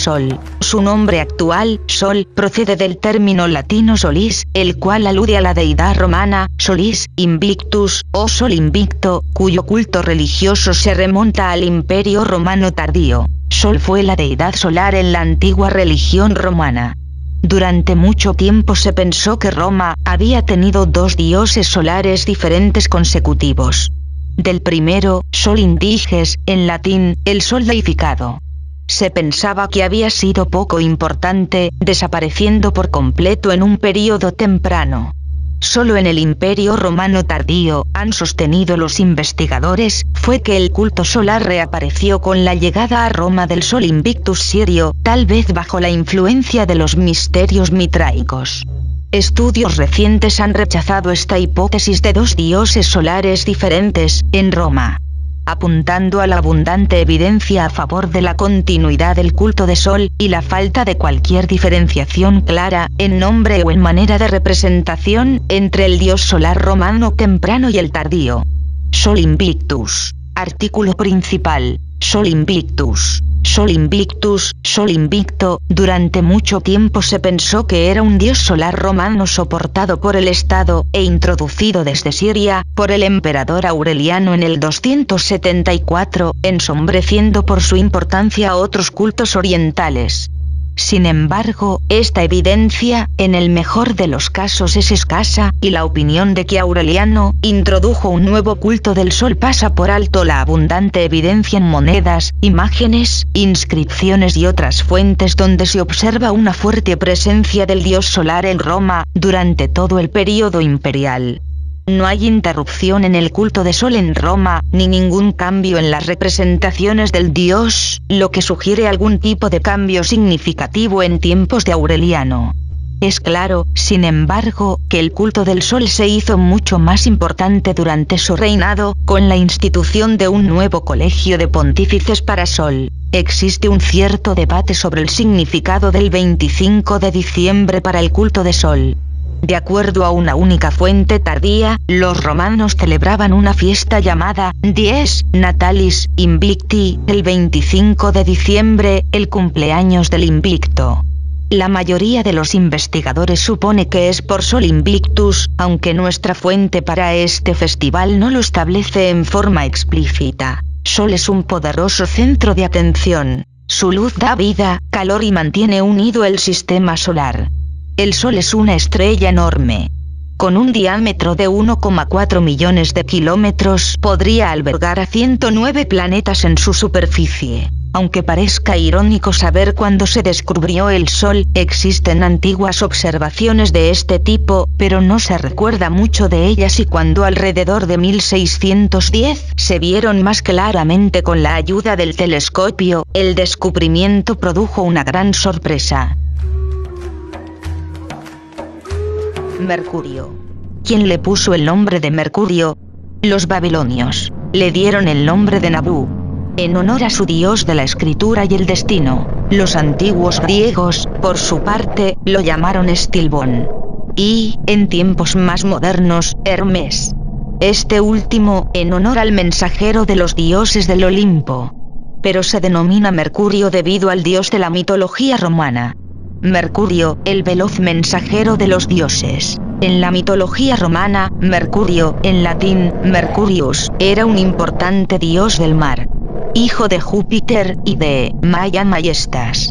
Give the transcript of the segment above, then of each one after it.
Sol. Su nombre actual, Sol, procede del término latino solis, el cual alude a la deidad romana, Solis, Invictus, o Sol Invicto, cuyo culto religioso se remonta al Imperio Romano tardío. Sol fue la deidad solar en la antigua religión romana. Durante mucho tiempo se pensó que Roma había tenido dos dioses solares diferentes consecutivos. Del primero, Sol Indiges, en latín, el Sol deificado. Se pensaba que había sido poco importante, desapareciendo por completo en un período temprano. Solo en el Imperio Romano tardío, han sostenido los investigadores, fue que el culto solar reapareció con la llegada a Roma del Sol Invictus Sirio, tal vez bajo la influencia de los misterios mitraicos. Estudios recientes han rechazado esta hipótesis de dos dioses solares diferentes, en Roma apuntando a la abundante evidencia a favor de la continuidad del culto de Sol, y la falta de cualquier diferenciación clara, en nombre o en manera de representación, entre el dios solar romano temprano y el tardío. Sol Invictus. Artículo principal. Sol Invictus. Sol Invictus, Sol Invicto, durante mucho tiempo se pensó que era un dios solar romano soportado por el Estado, e introducido desde Siria, por el emperador Aureliano en el 274, ensombreciendo por su importancia a otros cultos orientales. Sin embargo, esta evidencia, en el mejor de los casos es escasa, y la opinión de que Aureliano introdujo un nuevo culto del sol pasa por alto la abundante evidencia en monedas, imágenes, inscripciones y otras fuentes donde se observa una fuerte presencia del dios solar en Roma, durante todo el período imperial. No hay interrupción en el culto de Sol en Roma, ni ningún cambio en las representaciones del dios, lo que sugiere algún tipo de cambio significativo en tiempos de Aureliano. Es claro, sin embargo, que el culto del sol se hizo mucho más importante durante su reinado, con la institución de un nuevo colegio de pontífices para sol. Existe un cierto debate sobre el significado del 25 de diciembre para el culto de sol. De acuerdo a una única fuente tardía, los romanos celebraban una fiesta llamada Dies Natalis Invicti el 25 de diciembre, el cumpleaños del Invicto. La mayoría de los investigadores supone que es por Sol Invictus, aunque nuestra fuente para este festival no lo establece en forma explícita. Sol es un poderoso centro de atención. Su luz da vida, calor y mantiene unido el sistema solar. El Sol es una estrella enorme. Con un diámetro de 1,4 millones de kilómetros, podría albergar a 109 planetas en su superficie. Aunque parezca irónico saber cuándo se descubrió el Sol, existen antiguas observaciones de este tipo, pero no se recuerda mucho de ellas y cuando alrededor de 1610 se vieron más claramente con la ayuda del telescopio, el descubrimiento produjo una gran sorpresa. Mercurio. ¿Quién le puso el nombre de Mercurio? Los babilonios. Le dieron el nombre de Nabú. En honor a su dios de la escritura y el destino. Los antiguos griegos, por su parte, lo llamaron Estilbón. Y, en tiempos más modernos, Hermes. Este último, en honor al mensajero de los dioses del Olimpo. Pero se denomina Mercurio debido al dios de la mitología romana. Mercurio, el veloz mensajero de los dioses. En la mitología romana, Mercurio, en latín, Mercurius, era un importante dios del mar. Hijo de Júpiter y de Maya Majestas.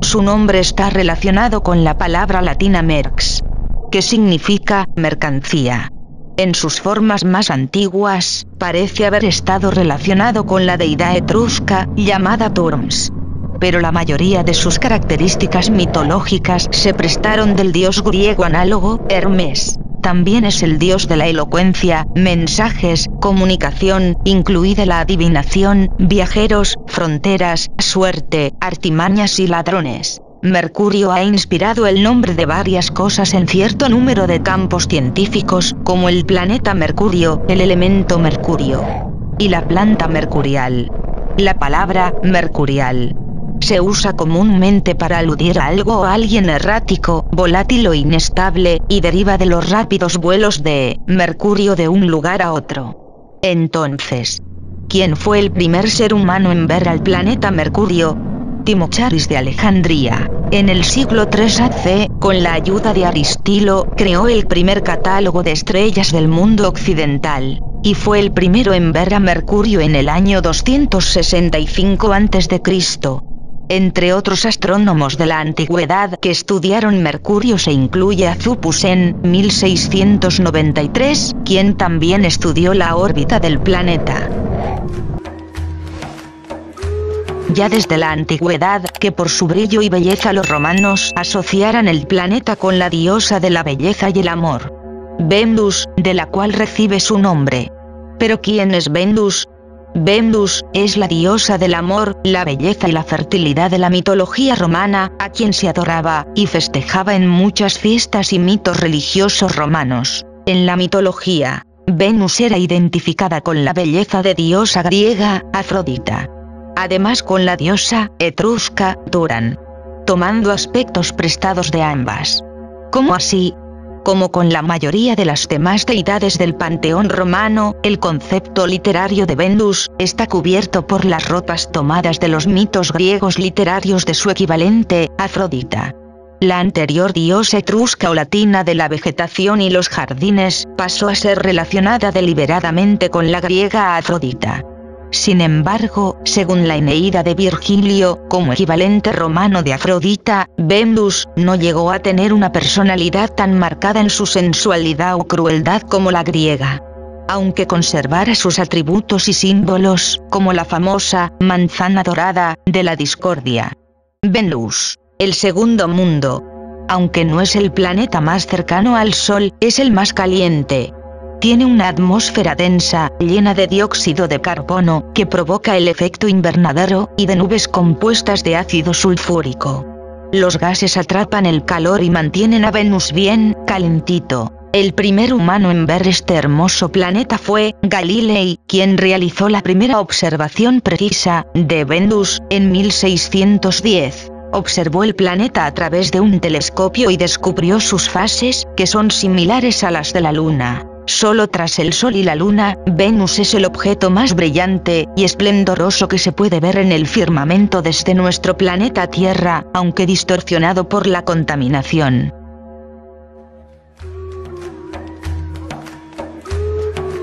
Su nombre está relacionado con la palabra latina merx, que significa mercancía. En sus formas más antiguas, parece haber estado relacionado con la deidad etrusca, llamada Turms pero la mayoría de sus características mitológicas se prestaron del dios griego análogo, Hermes. También es el dios de la elocuencia, mensajes, comunicación, incluida la adivinación, viajeros, fronteras, suerte, artimañas y ladrones. Mercurio ha inspirado el nombre de varias cosas en cierto número de campos científicos, como el planeta Mercurio, el elemento mercurio y la planta mercurial. La palabra mercurial se usa comúnmente para aludir a algo o alguien errático, volátil o inestable, y deriva de los rápidos vuelos de Mercurio de un lugar a otro. Entonces, ¿quién fue el primer ser humano en ver al planeta Mercurio? Timocharis de Alejandría. En el siglo III AC, con la ayuda de Aristilo, creó el primer catálogo de estrellas del mundo occidental, y fue el primero en ver a Mercurio en el año 265 a.C. Entre otros astrónomos de la antigüedad que estudiaron Mercurio se incluye a Zupusen, 1693, quien también estudió la órbita del planeta. Ya desde la antigüedad, que por su brillo y belleza los romanos asociaran el planeta con la diosa de la belleza y el amor. Venus, de la cual recibe su nombre. Pero ¿quién es Venus? Venus, es la diosa del amor, la belleza y la fertilidad de la mitología romana, a quien se adoraba y festejaba en muchas fiestas y mitos religiosos romanos. En la mitología, Venus era identificada con la belleza de diosa griega, Afrodita. Además con la diosa, etrusca, Turan. Tomando aspectos prestados de ambas. ¿Cómo así? Como con la mayoría de las demás deidades del panteón romano, el concepto literario de Venus está cubierto por las ropas tomadas de los mitos griegos literarios de su equivalente, Afrodita. La anterior diosa etrusca o latina de la vegetación y los jardines pasó a ser relacionada deliberadamente con la griega Afrodita. Sin embargo, según la Eneida de Virgilio, como equivalente romano de Afrodita, Venus no llegó a tener una personalidad tan marcada en su sensualidad o crueldad como la griega. Aunque conservara sus atributos y símbolos, como la famosa manzana dorada de la discordia. Venus, el segundo mundo. Aunque no es el planeta más cercano al Sol, es el más caliente, tiene una atmósfera densa, llena de dióxido de carbono, que provoca el efecto invernadero, y de nubes compuestas de ácido sulfúrico. Los gases atrapan el calor y mantienen a Venus bien, calentito. El primer humano en ver este hermoso planeta fue Galilei, quien realizó la primera observación precisa de Venus en 1610. Observó el planeta a través de un telescopio y descubrió sus fases, que son similares a las de la Luna. Solo tras el Sol y la Luna, Venus es el objeto más brillante y esplendoroso que se puede ver en el firmamento desde nuestro planeta Tierra, aunque distorsionado por la contaminación.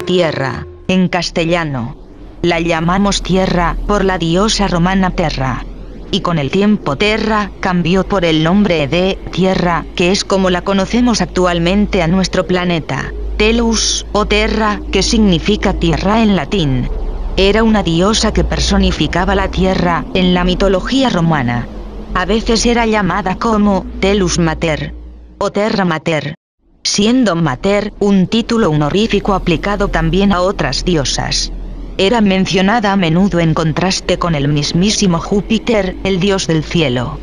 Tierra, en castellano. La llamamos Tierra por la diosa romana Terra. Y con el tiempo Terra cambió por el nombre de Tierra, que es como la conocemos actualmente a nuestro planeta. Telus, o Terra, que significa tierra en latín. Era una diosa que personificaba la tierra en la mitología romana. A veces era llamada como Telus Mater o Terra Mater, siendo Mater un título honorífico aplicado también a otras diosas. Era mencionada a menudo en contraste con el mismísimo Júpiter, el dios del cielo.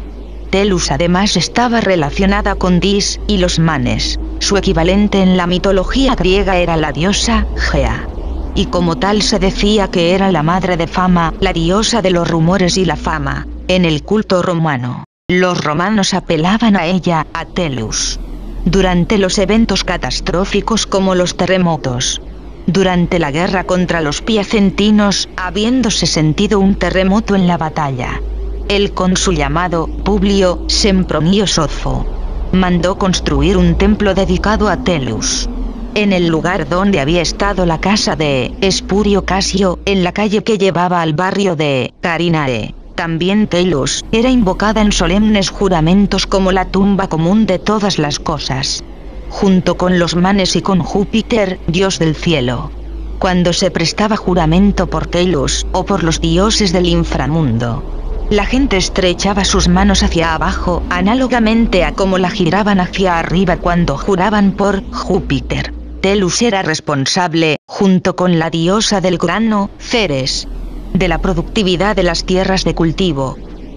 Telus además estaba relacionada con Dis y los manes. Su equivalente en la mitología griega era la diosa Gea. Y como tal se decía que era la madre de Fama, la diosa de los rumores y la fama. En el culto romano, los romanos apelaban a ella, a Telus. Durante los eventos catastróficos como los terremotos, durante la guerra contra los piacentinos, habiéndose sentido un terremoto en la batalla, el cónsul llamado Publio Sempronio Sofo mandó construir un templo dedicado a Telus. En el lugar donde había estado la casa de Espurio Casio, en la calle que llevaba al barrio de Carinae. También Telus era invocada en solemnes juramentos como la tumba común de todas las cosas. Junto con los manes y con Júpiter, dios del cielo. Cuando se prestaba juramento por Telus, o por los dioses del inframundo, la gente estrechaba sus manos hacia abajo, análogamente a como la giraban hacia arriba cuando juraban por Júpiter. Telus era responsable, junto con la diosa del grano, Ceres, de la productividad de las tierras de cultivo,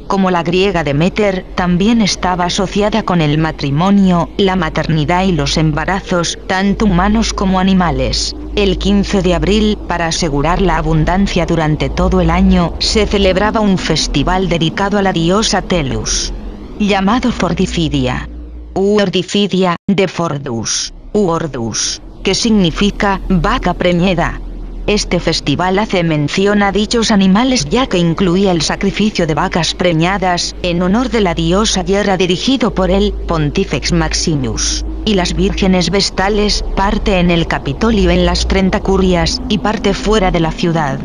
como la griega Demeter, también estaba asociada con el matrimonio, la maternidad y los embarazos, tanto humanos como animales. El 15 de abril, para asegurar la abundancia durante todo el año, se celebraba un festival dedicado a la diosa Telus, llamado Fordicidia. Uordicidia, de Fordus, Uordus, que significa vaca preñeda. Este festival hace mención a dichos animales ya que incluía el sacrificio de vacas preñadas, en honor de la diosa Guerra dirigido por el Pontifex Maximus, y las vírgenes vestales, parte en el Capitolio en las 30 curias, y parte fuera de la ciudad.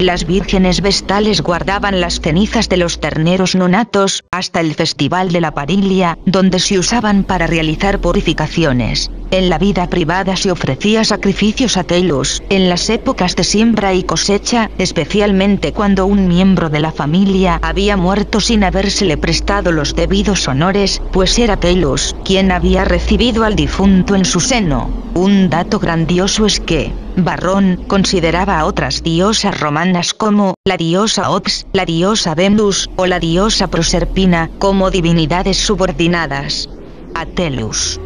Las vírgenes vestales guardaban las cenizas de los terneros nonatos, hasta el festival de la parilia, donde se usaban para realizar purificaciones. En la vida privada se ofrecía sacrificios a Telus, en las épocas de siembra y cosecha, especialmente cuando un miembro de la familia había muerto sin habérsele prestado los debidos honores, pues era Telus quien había recibido al difunto en su seno. Un dato grandioso es que, Barrón consideraba a otras diosas romanas como la diosa Ox, la diosa Venus o la diosa Proserpina como divinidades subordinadas. Atelus.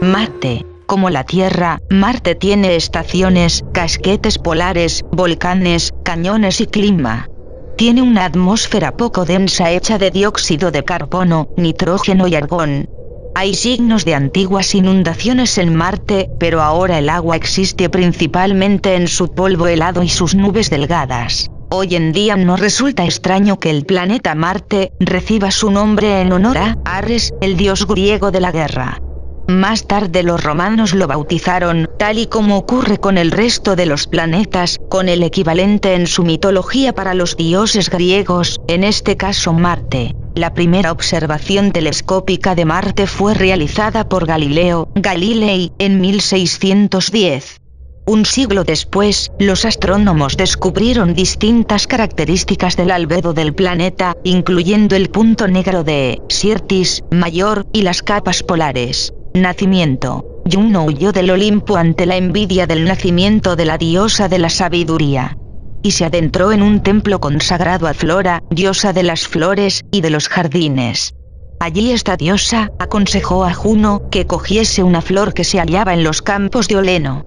Marte. Como la Tierra, Marte tiene estaciones, casquetes polares, volcanes, cañones y clima. Tiene una atmósfera poco densa hecha de dióxido de carbono, nitrógeno y argón, hay signos de antiguas inundaciones en Marte, pero ahora el agua existe principalmente en su polvo helado y sus nubes delgadas. Hoy en día no resulta extraño que el planeta Marte reciba su nombre en honor a Ares, el dios griego de la guerra. Más tarde los romanos lo bautizaron, tal y como ocurre con el resto de los planetas, con el equivalente en su mitología para los dioses griegos, en este caso Marte. La primera observación telescópica de Marte fue realizada por Galileo Galilei en 1610. Un siglo después, los astrónomos descubrieron distintas características del albedo del planeta, incluyendo el punto negro de Sirtis mayor y las capas polares. Nacimiento. Juno huyó del Olimpo ante la envidia del nacimiento de la diosa de la sabiduría y se adentró en un templo consagrado a Flora, diosa de las flores y de los jardines. Allí esta diosa aconsejó a Juno que cogiese una flor que se hallaba en los campos de Oleno.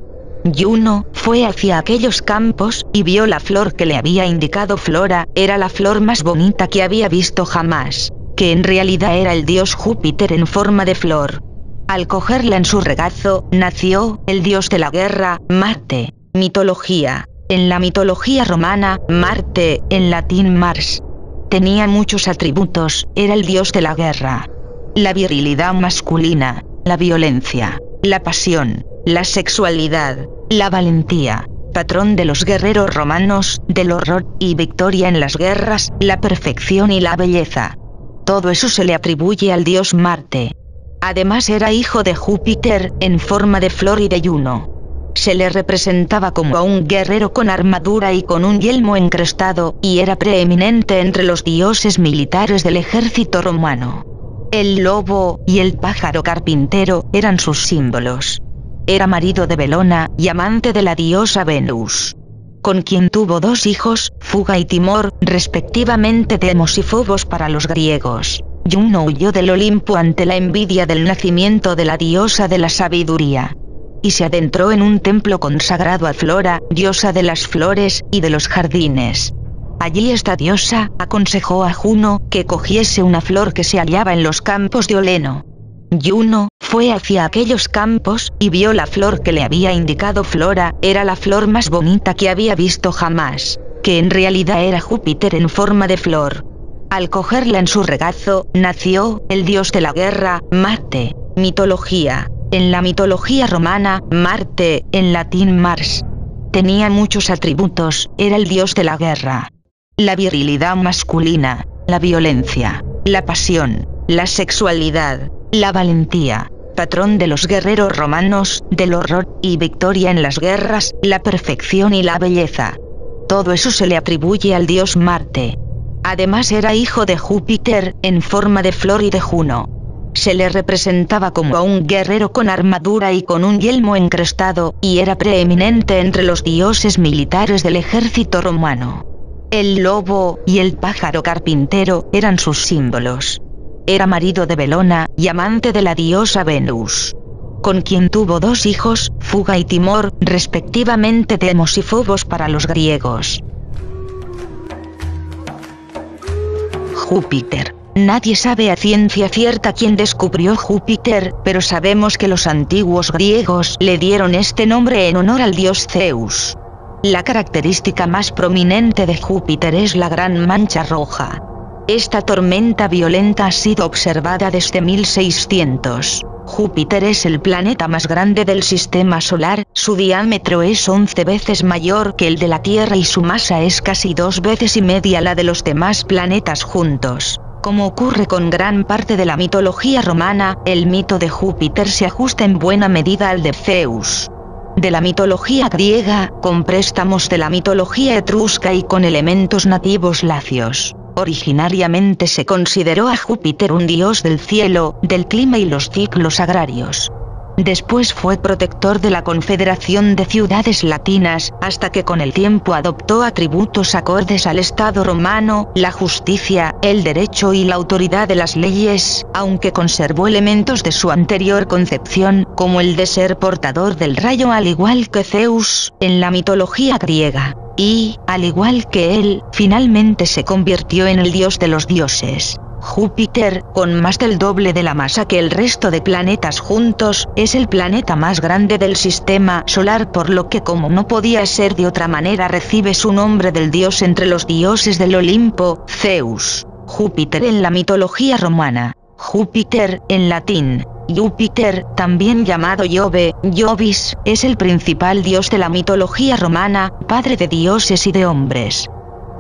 Juno fue hacia aquellos campos y vio la flor que le había indicado Flora, era la flor más bonita que había visto jamás, que en realidad era el dios Júpiter en forma de flor. Al cogerla en su regazo, nació el dios de la guerra, Marte. Mitología. En la mitología romana, Marte, en latín Mars, tenía muchos atributos, era el dios de la guerra, la virilidad masculina, la violencia, la pasión, la sexualidad, la valentía, patrón de los guerreros romanos, del horror y victoria en las guerras, la perfección y la belleza. Todo eso se le atribuye al dios Marte. Además era hijo de Júpiter, en forma de flor y de Juno se le representaba como a un guerrero con armadura y con un yelmo encrestado, y era preeminente entre los dioses militares del ejército romano. El lobo y el pájaro carpintero eran sus símbolos. Era marido de Belona y amante de la diosa Venus con quien tuvo dos hijos, Fuga y Timor, respectivamente y Fobos para los griegos. Juno huyó del Olimpo ante la envidia del nacimiento de la diosa de la sabiduría y se adentró en un templo consagrado a Flora, diosa de las flores y de los jardines. Allí esta diosa aconsejó a Juno que cogiese una flor que se hallaba en los campos de Oleno. Juno fue hacia aquellos campos y vio la flor que le había indicado Flora, era la flor más bonita que había visto jamás, que en realidad era Júpiter en forma de flor. Al cogerla en su regazo, nació el dios de la guerra, Marte. Mitología. En la mitología romana, Marte, en latín Mars, tenía muchos atributos, era el dios de la guerra, la virilidad masculina, la violencia, la pasión, la sexualidad, la valentía, patrón de los guerreros romanos, del horror y victoria en las guerras, la perfección y la belleza. Todo eso se le atribuye al dios Marte. Además era hijo de Júpiter, en forma de flor y de Juno se le representaba como un guerrero con armadura y con un yelmo encrestado, y era preeminente entre los dioses militares del ejército romano. El lobo y el pájaro carpintero eran sus símbolos. Era marido de Belona y amante de la diosa Venus con quien tuvo dos hijos, Fuga y Timor, respectivamente Demos y Fobos para los griegos. Júpiter Nadie sabe a ciencia cierta quién descubrió Júpiter, pero sabemos que los antiguos griegos le dieron este nombre en honor al dios Zeus. La característica más prominente de Júpiter es la gran mancha roja. Esta tormenta violenta ha sido observada desde 1600. Júpiter es el planeta más grande del sistema solar, su diámetro es 11 veces mayor que el de la Tierra y su masa es casi dos veces y media la de los demás planetas juntos. Como ocurre con gran parte de la mitología romana, el mito de Júpiter se ajusta en buena medida al de Zeus. De la mitología griega, con préstamos de la mitología etrusca y con elementos nativos lacios. Originariamente se consideró a Júpiter un dios del cielo, del clima y los ciclos agrarios. Después fue protector de la Confederación de Ciudades Latinas, hasta que con el tiempo adoptó atributos acordes al Estado romano, la justicia, el derecho y la autoridad de las leyes, aunque conservó elementos de su anterior concepción, como el de ser portador del rayo al igual que Zeus, en la mitología griega. Y, al igual que él, finalmente se convirtió en el dios de los dioses. Júpiter, con más del doble de la masa que el resto de planetas juntos, es el planeta más grande del sistema solar por lo que como no podía ser de otra manera recibe su nombre del dios entre los dioses del Olimpo, Zeus. Júpiter en la mitología romana. Júpiter, en latín, Júpiter, también llamado Jove, Jovis, es el principal dios de la mitología romana, padre de dioses y de hombres.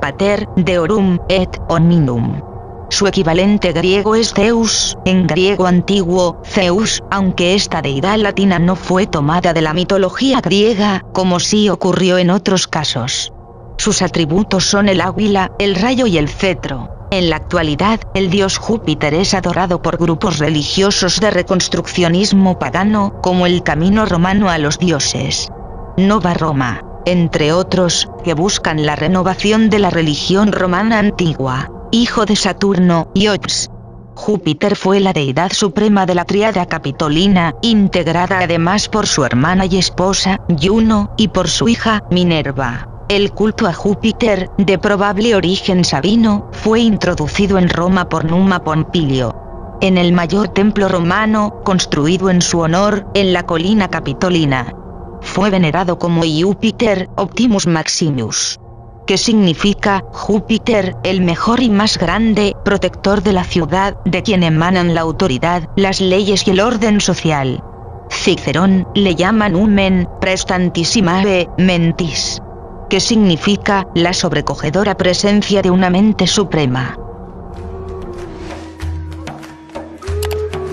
Pater, Deorum, et Omninum. Su equivalente griego es Zeus, en griego antiguo, Zeus, aunque esta deidad latina no fue tomada de la mitología griega, como sí ocurrió en otros casos. Sus atributos son el águila, el rayo y el cetro. En la actualidad, el dios Júpiter es adorado por grupos religiosos de reconstruccionismo pagano, como el camino romano a los dioses. Nova Roma, entre otros, que buscan la renovación de la religión romana antigua hijo de Saturno, y Ops. Júpiter fue la deidad suprema de la triada capitolina, integrada además por su hermana y esposa, Juno, y por su hija, Minerva. El culto a Júpiter, de probable origen sabino, fue introducido en Roma por Numa Pompilio. En el mayor templo romano, construido en su honor, en la colina capitolina. Fue venerado como Júpiter, Optimus Maximus que significa Júpiter, el mejor y más grande, protector de la ciudad, de quien emanan la autoridad, las leyes y el orden social. Cicerón le llama Numen, prestantissimae, mentis, que significa la sobrecogedora presencia de una mente suprema.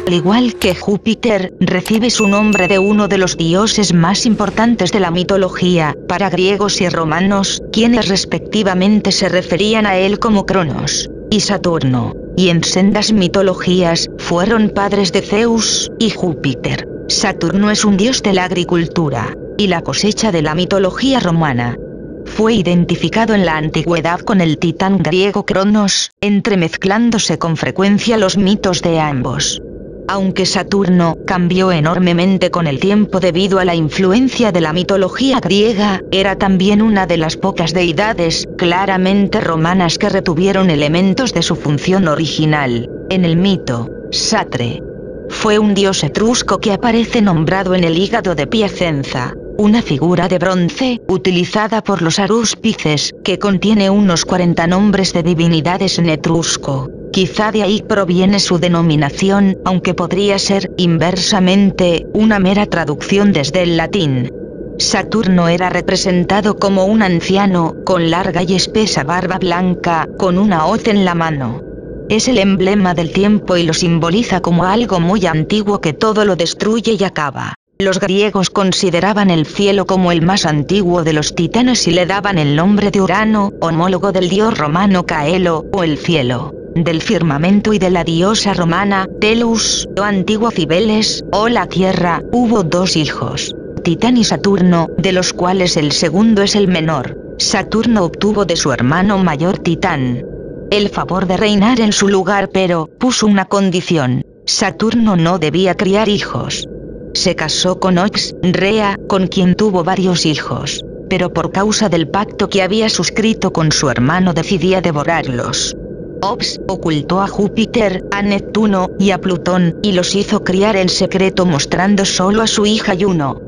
Al igual que Júpiter, recibe su nombre de uno de los dioses más importantes de la mitología, para griegos y romanos, quienes respectivamente se referían a él como Cronos y Saturno, y en sendas mitologías, fueron padres de Zeus y Júpiter. Saturno es un dios de la agricultura y la cosecha de la mitología romana. Fue identificado en la antigüedad con el titán griego Cronos, entremezclándose con frecuencia los mitos de ambos. Aunque Saturno cambió enormemente con el tiempo debido a la influencia de la mitología griega, era también una de las pocas deidades claramente romanas que retuvieron elementos de su función original. En el mito, Satre fue un dios etrusco que aparece nombrado en el hígado de Piacenza, una figura de bronce utilizada por los arúspices que contiene unos 40 nombres de divinidades en etrusco. Quizá de ahí proviene su denominación, aunque podría ser, inversamente, una mera traducción desde el latín. Saturno era representado como un anciano, con larga y espesa barba blanca, con una hoz en la mano. Es el emblema del tiempo y lo simboliza como algo muy antiguo que todo lo destruye y acaba. Los griegos consideraban el cielo como el más antiguo de los titanes y le daban el nombre de Urano, homólogo del dios romano Caelo, o el cielo del firmamento y de la diosa romana, Telus, o antigua Cibeles, o la tierra, hubo dos hijos, Titán y Saturno, de los cuales el segundo es el menor. Saturno obtuvo de su hermano mayor Titán el favor de reinar en su lugar pero puso una condición. Saturno no debía criar hijos. Se casó con Ox, Rea, con quien tuvo varios hijos, pero por causa del pacto que había suscrito con su hermano decidía devorarlos. Ops ocultó a Júpiter, a Neptuno y a Plutón y los hizo criar en secreto mostrando solo a su hija Juno.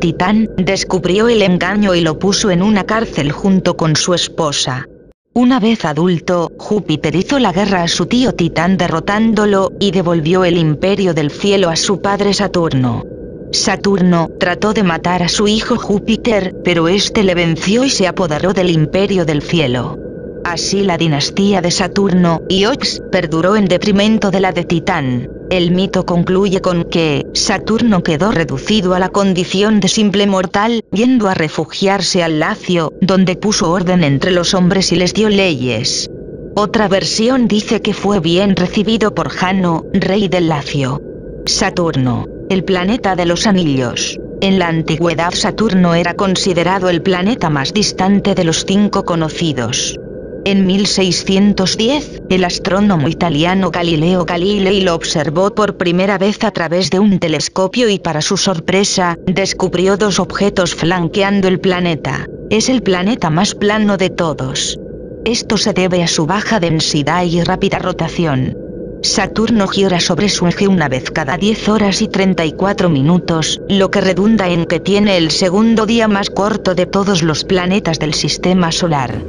Titán descubrió el engaño y lo puso en una cárcel junto con su esposa. Una vez adulto, Júpiter hizo la guerra a su tío Titán derrotándolo, y devolvió el imperio del cielo a su padre Saturno. Saturno trató de matar a su hijo Júpiter, pero este le venció y se apoderó del imperio del cielo. Así la dinastía de Saturno y Ox perduró en detrimento de la de Titán. El mito concluye con que Saturno quedó reducido a la condición de simple mortal, yendo a refugiarse al Lacio, donde puso orden entre los hombres y les dio leyes. Otra versión dice que fue bien recibido por Jano, rey del Lacio. Saturno, el planeta de los anillos. En la antigüedad Saturno era considerado el planeta más distante de los cinco conocidos. En 1610, el astrónomo italiano Galileo Galilei lo observó por primera vez a través de un telescopio y para su sorpresa, descubrió dos objetos flanqueando el planeta. Es el planeta más plano de todos. Esto se debe a su baja densidad y rápida rotación. Saturno gira sobre su eje una vez cada 10 horas y 34 minutos, lo que redunda en que tiene el segundo día más corto de todos los planetas del sistema solar.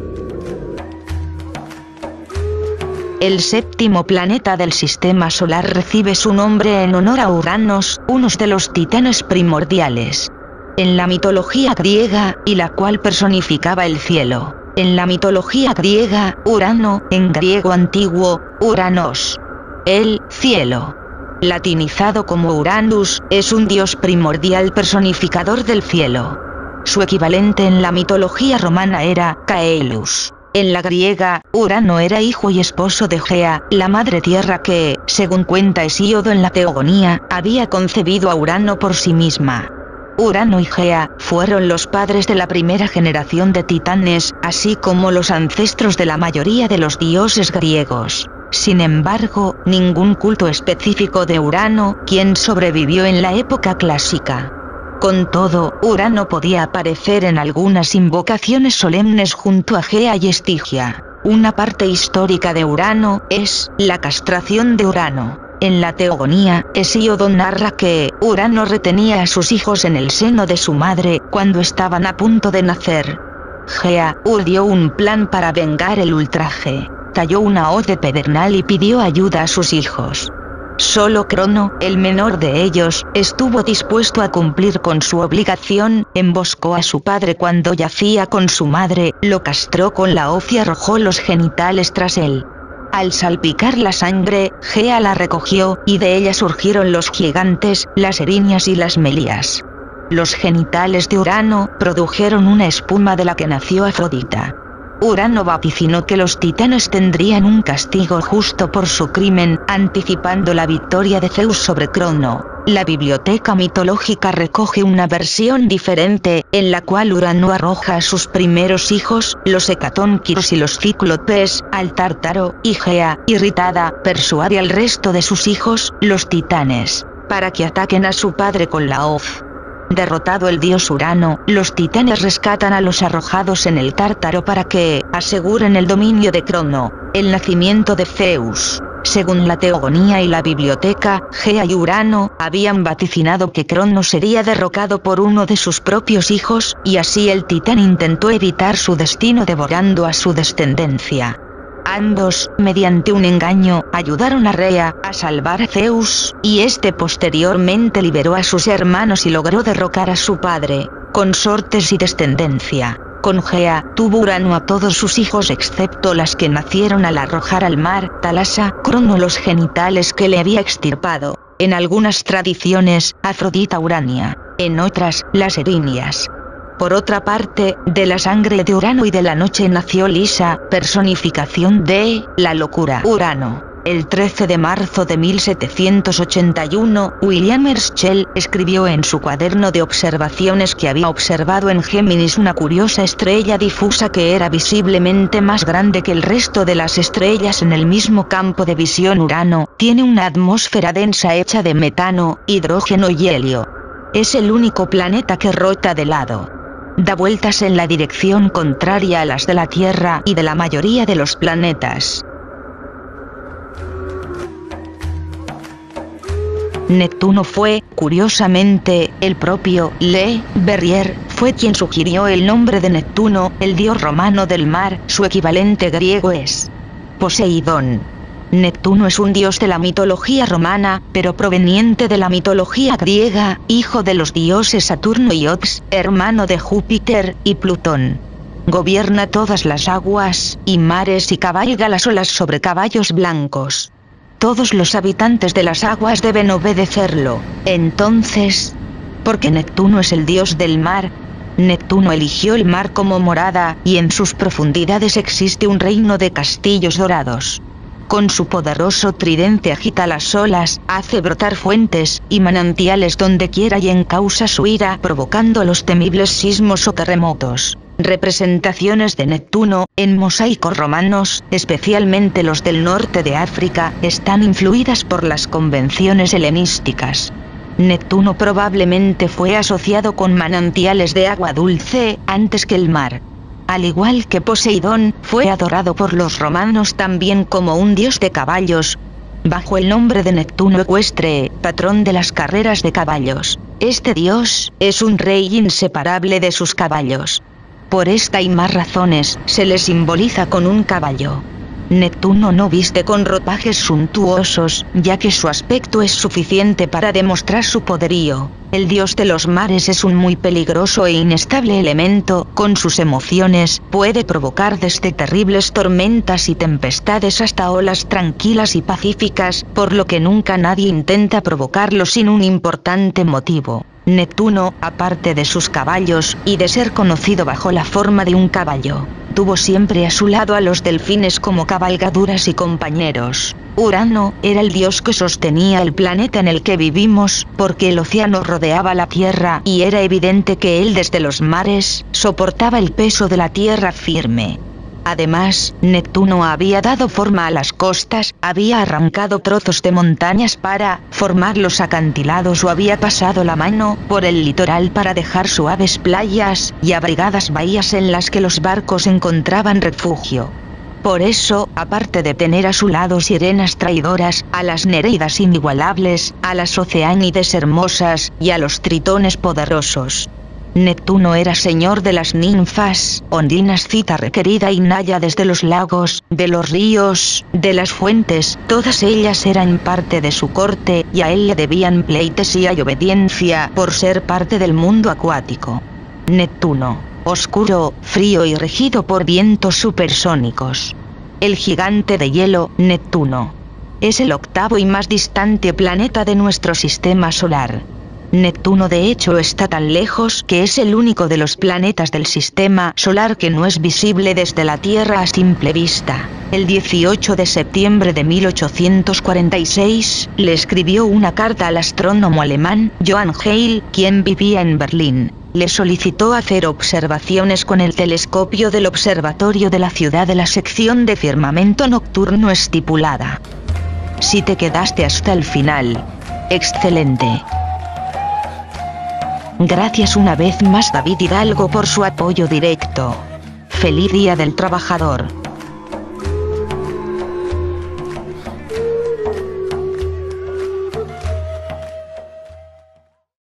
El séptimo planeta del sistema solar recibe su nombre en honor a Uranos, uno de los titanes primordiales. En la mitología griega, y la cual personificaba el cielo. En la mitología griega, Urano, en griego antiguo, Uranos. El cielo. Latinizado como Uranus, es un dios primordial personificador del cielo. Su equivalente en la mitología romana era Caelus. En la griega, Urano era hijo y esposo de Gea, la madre tierra que, según cuenta Hesíodo en la Teogonía, había concebido a Urano por sí misma. Urano y Gea fueron los padres de la primera generación de titanes, así como los ancestros de la mayoría de los dioses griegos. Sin embargo, ningún culto específico de Urano, quien sobrevivió en la época clásica. Con todo, Urano podía aparecer en algunas invocaciones solemnes junto a Gea y Estigia. Una parte histórica de Urano es la castración de Urano. En la Teogonía, Hesíodo narra que Urano retenía a sus hijos en el seno de su madre cuando estaban a punto de nacer. Gea urdió un plan para vengar el ultraje. Talló una hoz de pedernal y pidió ayuda a sus hijos. Solo Crono, el menor de ellos, estuvo dispuesto a cumplir con su obligación, emboscó a su padre cuando yacía con su madre, lo castró con la hoz y arrojó los genitales tras él. Al salpicar la sangre, Gea la recogió, y de ella surgieron los gigantes, las erinias y las melías. Los genitales de Urano produjeron una espuma de la que nació Afrodita. Urano vaticinó que los titanes tendrían un castigo justo por su crimen, anticipando la victoria de Zeus sobre Crono. La biblioteca mitológica recoge una versión diferente, en la cual Urano arroja a sus primeros hijos, los hecatónquiros y los cíclopes, al tártaro, y Gea, irritada, persuade al resto de sus hijos, los titanes, para que ataquen a su padre con la hoz. Derrotado el dios Urano, los titanes rescatan a los arrojados en el Tártaro para que aseguren el dominio de Crono, el nacimiento de Zeus. Según la Teogonía y la Biblioteca, Gea y Urano habían vaticinado que Crono sería derrocado por uno de sus propios hijos, y así el titán intentó evitar su destino devorando a su descendencia. Ambos, mediante un engaño, ayudaron a Rea a salvar a Zeus, y este posteriormente liberó a sus hermanos y logró derrocar a su padre, consortes y descendencia. Con Gea, tuvo Urano a todos sus hijos excepto las que nacieron al arrojar al mar, Talasa, Crono los genitales que le había extirpado. En algunas tradiciones, Afrodita Urania. En otras, las Erinias. Por otra parte, de la sangre de Urano y de la noche nació Lisa, personificación de la locura Urano. El 13 de marzo de 1781, William Herschel escribió en su cuaderno de observaciones que había observado en Géminis una curiosa estrella difusa que era visiblemente más grande que el resto de las estrellas en el mismo campo de visión Urano, tiene una atmósfera densa hecha de metano, hidrógeno y helio. Es el único planeta que rota de lado da vueltas en la dirección contraria a las de la Tierra y de la mayoría de los planetas. Neptuno fue, curiosamente, el propio Le Verrier fue quien sugirió el nombre de Neptuno, el dios romano del mar, su equivalente griego es Poseidón. Neptuno es un dios de la mitología romana, pero proveniente de la mitología griega, hijo de los dioses Saturno y Ops, hermano de Júpiter y Plutón. Gobierna todas las aguas y mares y cabalga las olas sobre caballos blancos. Todos los habitantes de las aguas deben obedecerlo. Entonces, porque Neptuno es el dios del mar, Neptuno eligió el mar como morada, y en sus profundidades existe un reino de castillos dorados. Con su poderoso tridente agita las olas, hace brotar fuentes y manantiales donde quiera y encausa su ira provocando los temibles sismos o terremotos. Representaciones de Neptuno, en mosaicos romanos, especialmente los del norte de África, están influidas por las convenciones helenísticas. Neptuno probablemente fue asociado con manantiales de agua dulce, antes que el mar. Al igual que Poseidón, fue adorado por los romanos también como un dios de caballos, bajo el nombre de Neptuno ecuestre, patrón de las carreras de caballos. Este dios, es un rey inseparable de sus caballos. Por esta y más razones, se le simboliza con un caballo. Neptuno no viste con ropajes suntuosos, ya que su aspecto es suficiente para demostrar su poderío. El dios de los mares es un muy peligroso e inestable elemento, con sus emociones, puede provocar desde terribles tormentas y tempestades hasta olas tranquilas y pacíficas, por lo que nunca nadie intenta provocarlo sin un importante motivo. Neptuno, aparte de sus caballos, y de ser conocido bajo la forma de un caballo, tuvo siempre a su lado a los delfines como cabalgaduras y compañeros. Urano, era el dios que sostenía el planeta en el que vivimos, porque el océano rodeaba la Tierra y era evidente que él desde los mares, soportaba el peso de la Tierra firme. Además, Neptuno había dado forma a las costas, había arrancado trozos de montañas para formar los acantilados o había pasado la mano por el litoral para dejar suaves playas y abrigadas bahías en las que los barcos encontraban refugio. Por eso, aparte de tener a su lado sirenas traidoras, a las nereidas inigualables, a las oceánides hermosas y a los tritones poderosos, Neptuno era señor de las ninfas, ondinas cita requerida y naya desde los lagos, de los ríos, de las fuentes, todas ellas eran parte de su corte, y a él le debían pleitesía y obediencia por ser parte del mundo acuático. Neptuno, oscuro, frío y regido por vientos supersónicos. El gigante de hielo, Neptuno. Es el octavo y más distante planeta de nuestro sistema solar. Neptuno de hecho está tan lejos que es el único de los planetas del sistema solar que no es visible desde la Tierra a simple vista. El 18 de septiembre de 1846, le escribió una carta al astrónomo alemán, Johann Heil, quien vivía en Berlín. Le solicitó hacer observaciones con el telescopio del observatorio de la ciudad de la sección de firmamento nocturno estipulada. Si te quedaste hasta el final. Excelente. Gracias una vez más David Hidalgo por su apoyo directo. Feliz Día del Trabajador.